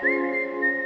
Música